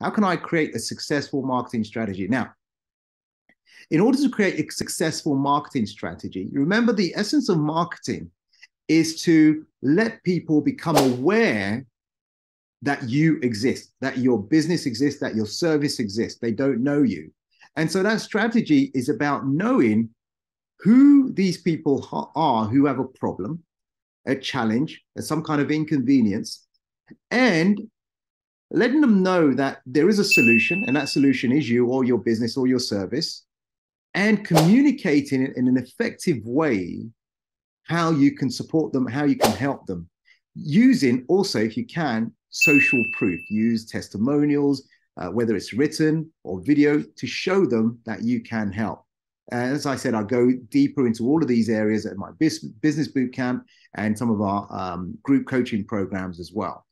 How can I create a successful marketing strategy? Now, in order to create a successful marketing strategy, remember the essence of marketing is to let people become aware that you exist, that your business exists, that your service exists. They don't know you. And so that strategy is about knowing who these people are who have a problem, a challenge, some kind of inconvenience, and letting them know that there is a solution, and that solution is you or your business or your service, and communicating it in an effective way how you can support them, how you can help them. Using also, if you can, social proof, use testimonials, uh, whether it's written or video, to show them that you can help. As I said, I'll go deeper into all of these areas at my business boot camp and some of our um, group coaching programs as well.